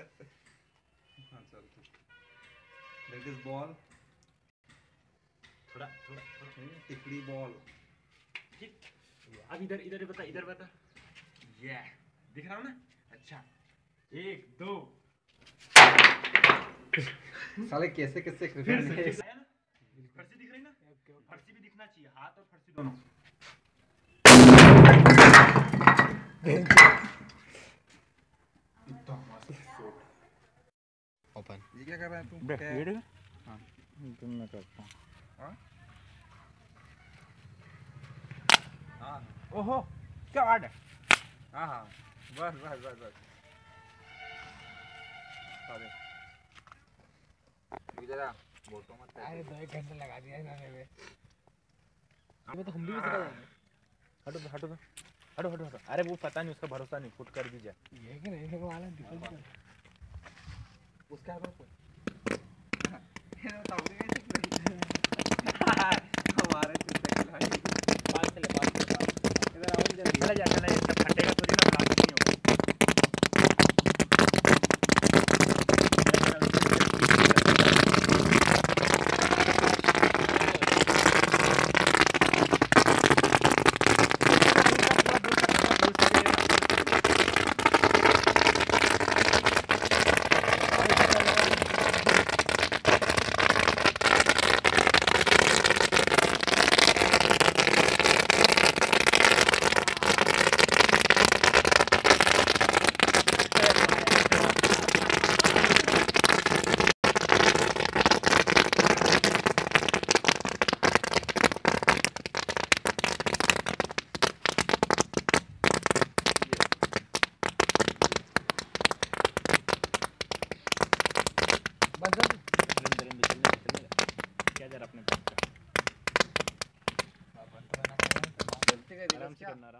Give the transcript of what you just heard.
हाँ चल that is ball थोड़ा थोड़ा थोड़ा। टिकड़ी बॉल ठीक। अब इधर इधर बता इधर बता। ये दिख रहा हूँ ना? अच्छा। एक दो। साले कैसे कैसे फिर से फर्सी दिख रही ना? फर्सी भी दिखना चाहिए हाथ और फर्सी दोनों। क्या कर रहा है तू? हाँ। तुम मैं करता हूँ। हाँ? ओहो क्या है? हाँ हाँ। बस बस बस बस। अरे। इधर आ। फ़ोटो मत अरे दो एक घंटा लगा दिया इन्होंने में हमें तो हम भी देंगे? हटो तो हटो तो। हटो हटो हटो। अरे वो पता नहीं उसका भरोसा नहीं फुट कर भी जाए ये कि नहीं देखो वाला डिफेंस कर। उसका अगर कोई? हमारे इधर आओ इधर చేస్తున్నారు